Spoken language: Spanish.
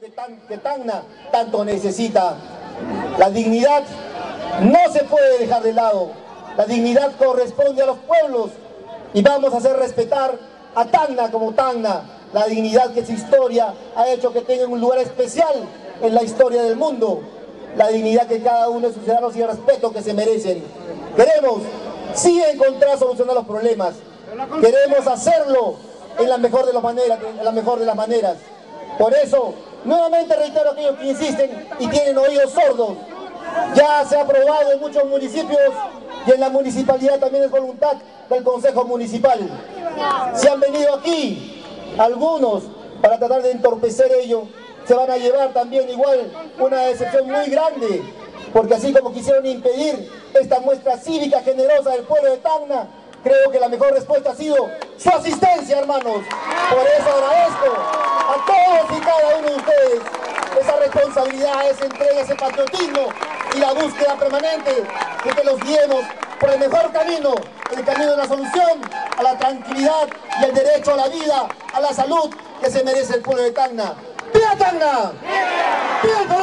que, tan, que Tacna tanto necesita. La dignidad no se puede dejar de lado. La dignidad corresponde a los pueblos y vamos a hacer respetar a Tacna como Tacna. La dignidad que su historia ha hecho que tenga un lugar especial en la historia del mundo. La dignidad que cada uno de sus ciudadanos y el respeto que se merecen. Queremos sí encontrar solución a los problemas. Queremos hacerlo en la mejor de las maneras, en la mejor de las maneras. Por eso, nuevamente reitero a aquellos que insisten y tienen oídos sordos. Ya se ha aprobado en muchos municipios y en la municipalidad también es voluntad del Consejo Municipal. Se han venido aquí algunos para tratar de entorpecer ello. Se van a llevar también igual una decepción muy grande, porque así como quisieron impedir esta muestra cívica generosa del pueblo de Tacna, creo que la mejor respuesta ha sido su asistencia, hermanos. Por eso agradezco a todos y cada uno de ustedes esa responsabilidad, esa entrega, ese patriotismo y la búsqueda permanente de que los guiemos por el mejor camino, el camino de la solución, a la tranquilidad y el derecho a la vida, a la salud que se merece el pueblo de Tacna. ¡Viva Tacna! ¡Viva